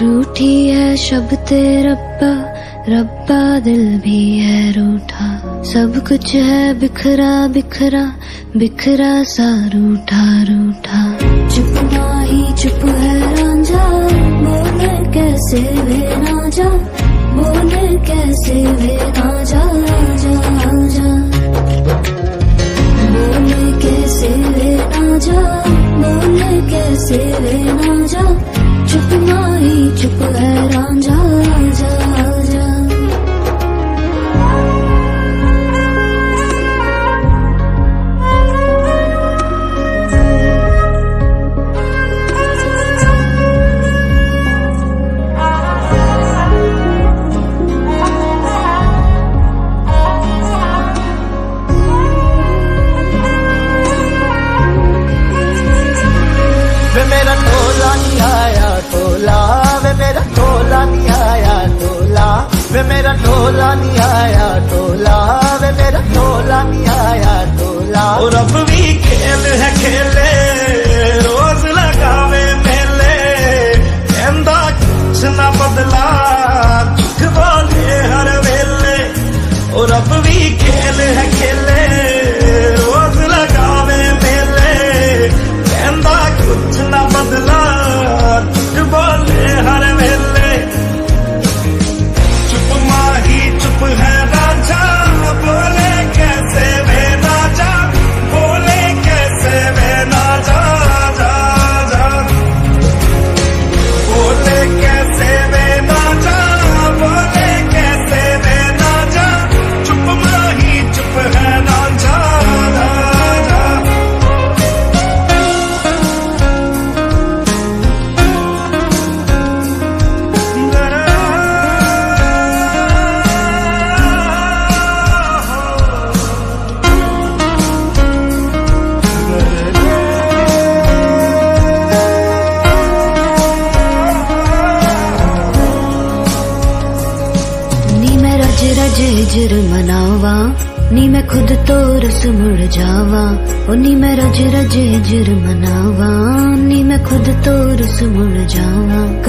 रूठी है शब्द रब्बा रब्बा दिल भी है रूठा। सब कुछ है बिखरा बिखरा बिखरा सा रूठा रूठा। चुप ना ही चुप है रांझा, बोले कैसे वे ना जा बोले कैसे वे ना जा जा जा बोले कैसे वे ना जा बोले कैसे वे ना टोला नहीं आया टोला वे मेरा टोला नहीं आया टोला और हिजर मनावा, नी मैं खुद तो रस मुड़ जावा, ओ नी मैं रज रज हिजर मनावा, नी मैं खुद तो रस मुड़ जावा।